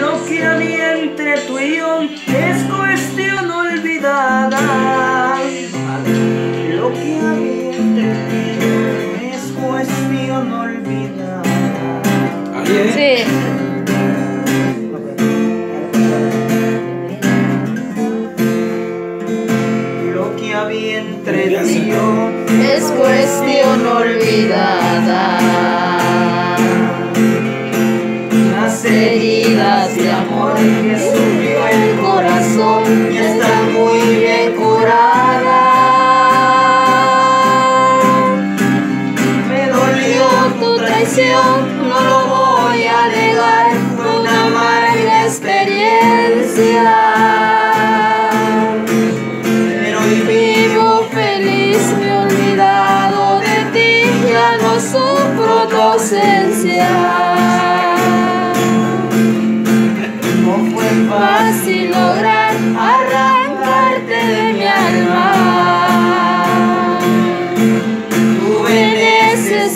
Lo que había entre tú y yo es cuestión olvidada. Lo que había entre tú y yo es cuestión olvidada. Sí. Lo que había entre tú y yo Es cuestión olvidada. Amor que sufrió el corazón y están muy bien curada. Me dolió Tu traición no lo voy a negar, fue una amarga experiencia. pero hoy Vivo feliz, me he olvidado de ti, ya no sufro tu ausencia.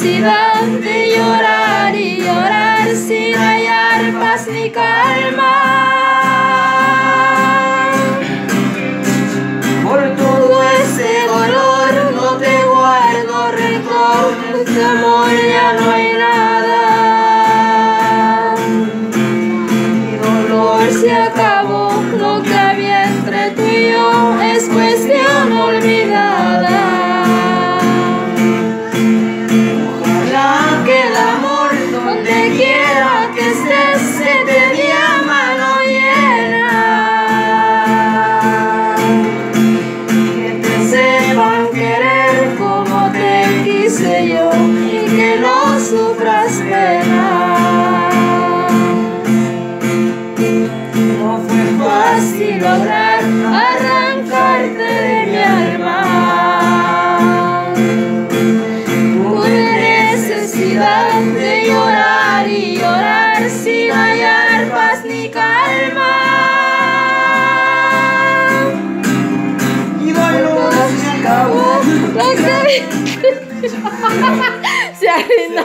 Necesidad de llorar y llorar sin hallar paz ni calma. Por todo ese dolor no te guardo rencor, de amor ya no hay nada. Mi dolor se acabó, y que no sufras dolor se acabó. Se arruinó.